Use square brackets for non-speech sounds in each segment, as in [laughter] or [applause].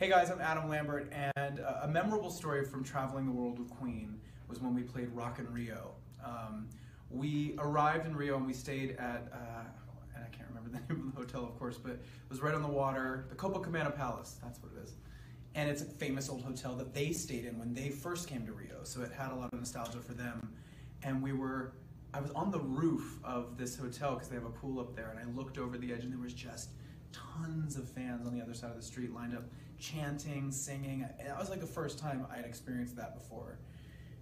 Hey guys, I'm Adam Lambert, and uh, a memorable story from traveling the world with Queen was when we played Rock in Rio. Um, we arrived in Rio and we stayed at, uh, and I can't remember the [laughs] name of the hotel, of course, but it was right on the water, the Copacabana Palace, that's what it is. And it's a famous old hotel that they stayed in when they first came to Rio, so it had a lot of nostalgia for them. And we were, I was on the roof of this hotel because they have a pool up there, and I looked over the edge and there was just tons of fans on the other side of the street lined up chanting, singing. That was like the first time I had experienced that before.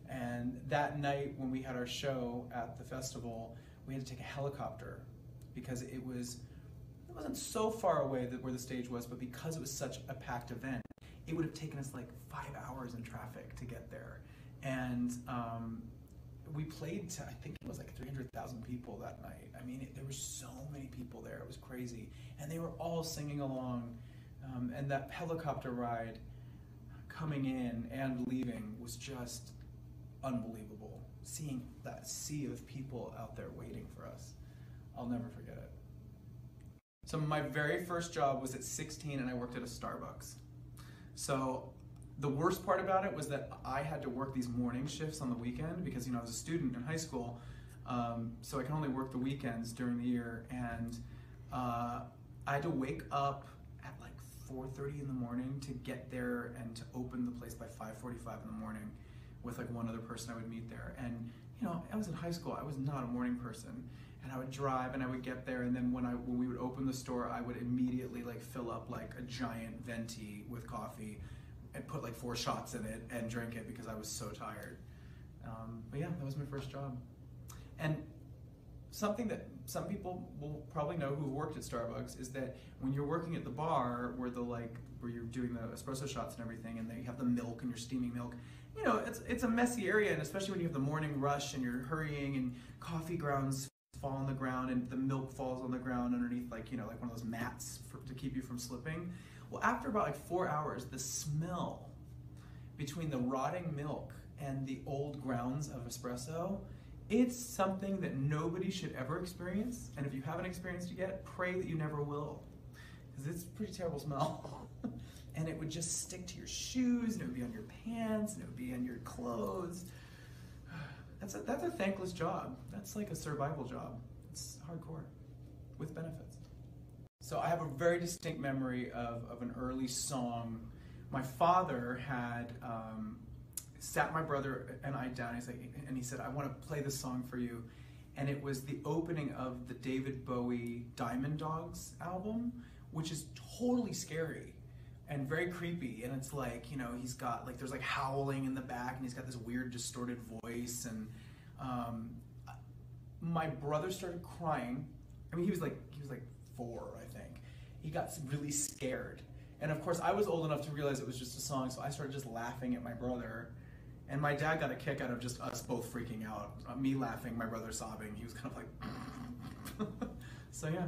And that night when we had our show at the festival, we had to take a helicopter because it was it wasn't so far away that where the stage was, but because it was such a packed event, it would have taken us like five hours in traffic to get there. And um, we played to I think it was like 300,000 people that night. I mean, it, there were so many people there. It was crazy, and they were all singing along. Um, and that helicopter ride, coming in and leaving, was just unbelievable. Seeing that sea of people out there waiting for us, I'll never forget it. So my very first job was at 16, and I worked at a Starbucks. So the worst part about it was that I had to work these morning shifts on the weekend because you know I was a student in high school, um, so I can only work the weekends during the year, and uh, I had to wake up at like 4:30 in the morning to get there and to open the place by 5:45 in the morning, with like one other person I would meet there. And you know I was in high school, I was not a morning person, and I would drive and I would get there, and then when I when we would open the store, I would immediately like fill up like a giant venti with coffee and put like four shots in it and drink it because I was so tired. Um, but yeah, that was my first job. And something that some people will probably know who have worked at Starbucks is that when you're working at the bar where the like where you're doing the espresso shots and everything and they have the milk and you're steaming milk, you know, it's it's a messy area and especially when you have the morning rush and you're hurrying and coffee grounds fall on the ground and the milk falls on the ground underneath like, you know, like one of those mats for, to keep you from slipping. Well, after about like four hours, the smell between the rotting milk and the old grounds of espresso, it's something that nobody should ever experience. And if you haven't experienced it yet, pray that you never will. Because it's a pretty terrible smell. [laughs] and it would just stick to your shoes, and it would be on your pants, and it would be on your clothes. [sighs] That's a, that's a thankless job. That's like a survival job. It's hardcore with benefits. So I have a very distinct memory of, of an early song. My father had um, sat my brother and I down. He's like, and he said, "I want to play this song for you," and it was the opening of the David Bowie Diamond Dogs album, which is totally scary and very creepy. And it's like, you know, he's got like there's like howling in the back, and he's got this weird distorted voice. And um, my brother started crying. I mean, he was like he was like four, I think, he got really scared. And of course, I was old enough to realize it was just a song, so I started just laughing at my brother. And my dad got a kick out of just us both freaking out. Uh, me laughing, my brother sobbing. He was kind of like, [laughs] so yeah,